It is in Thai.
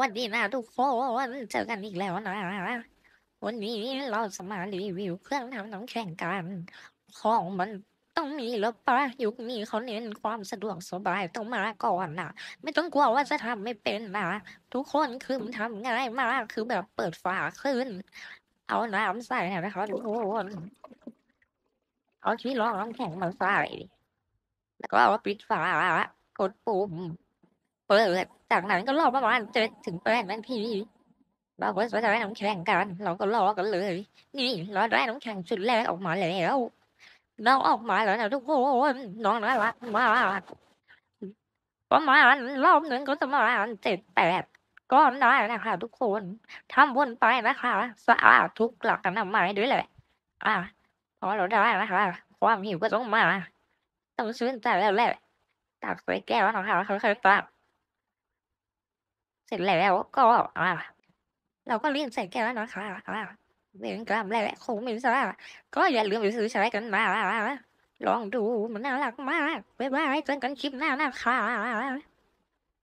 วันดีนะทุกคนเจอกันอีกแล้วนะวันนี้เราจะมารีวิวเครื่องทำน้ำแข็งกันของมันต้องมีแล้วปะยุคนี้เขาเน้นความสะดวกสบายต้องมาก่อนนะไม่ต้องกลัวว่าจะทำไม่เป็นนะทุกคนคือมันทำง่ายมากคือแบบเปิดฝาขึ้น เอาน้ำใส่นะคะทุกคนเอาที่รองน้ำแข็งมาใส่แล้วก็เอาปิดฝากดปุ่ม เปิดจากนั้นก็รอประมาณจ็ดถึงแปดนาทีเราก็จะได้น้ำแข็งกันเราก็รอกันเลยนี่เราได้น้ำแข็งชุดแรกออกมาแล้วน้องออกมาแล้วนะทุกคนน้องน่ารักมากประมาณรอบหนึ่งก็จะประมาณเจ็ดแปดก้อนได้นะคะทุกคนทำวนไปนะคะสะอาดทุกหลักอนามัยด้วยแหละอะพอเราได้นะคะ ความหิวก็ต้องมาต้องชื่นใจแล้วแหละตักใส่แก้วนะคะค่อยๆตักเส ร็จแล้วก็อ่าเราก็เรียนเส่แก้วแล้วนะคะอ่าเรียนกล้มแรกคงไม่ทราบก็อย่าลืมไปซื้อใช้กันมาลองดูมันน่ารักมากบ๊ายบายเจอกันคลิปหน้านะคะ